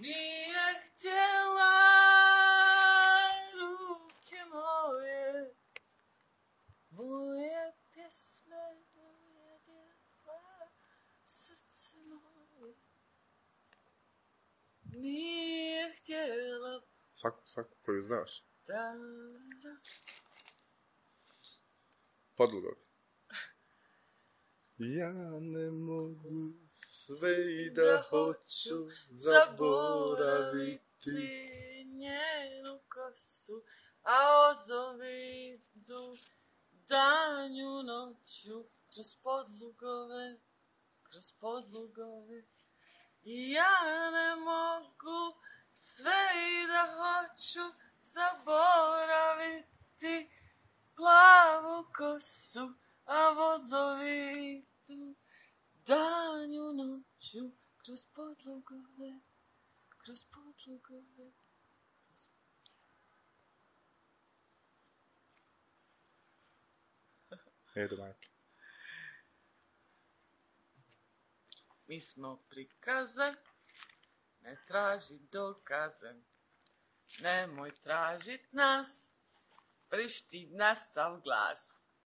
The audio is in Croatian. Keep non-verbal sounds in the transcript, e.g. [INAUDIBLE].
грех тела руки мои, мое письменное дело сердце мое. Грех тела. Сак, сак, произнешь. Да, да. Подлога. Я не могу sve i da hoću zaboraviti. njenu kosu, a ozovi idu danju noću kroz podlugove, kroz podlugove. I ja ne mogu sve i da hoću zaboraviti plavu kosu, a vozovi idu noću kroz podlogove, kroz podlogove. [LAUGHS] Edo, majke. Mi smo prikaze, ne traži dokaze, nemoj tražit nas, prišti nas sav glas.